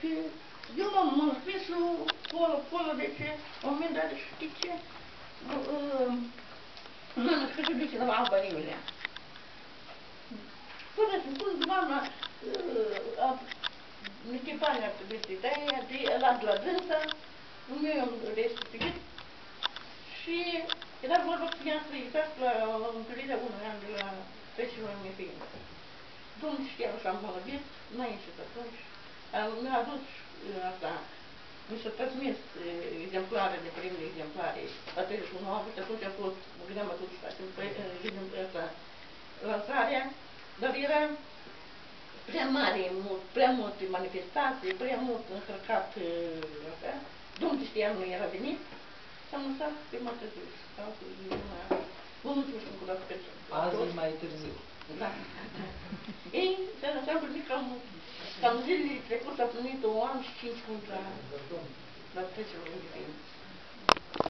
că eu m-am mânzit acolo, acolo, de ce, la un moment dat, știi ce, nu am scris de la Alba Iulia. Până să spun, doamna, niște bani ar trebui să-i dai, las la dânsa, nu mi am restituit și era vorba că i-am să la întâlnirea unui an de la trecerea unei fiind. Domnul știa și am vorbit, n-a ieșit atunci. Mi-a adus asta, mi s-a transmis exemplare de primele exemplare la 31 august, atunci a fost, mă gândeam atunci să facem asta, lansarea, dar era prea mare, mult, prea multe manifestații, prea mult încărcat așa. Domnul știa nu era venit și am lăsat pe mai târziu. Vă mulțumesc încă o dată pentru Azi mai târziu. Da. Ei, se înseamnă că cam, cam zilele trecute a plinit un an și cinci luni la, la trecerea lui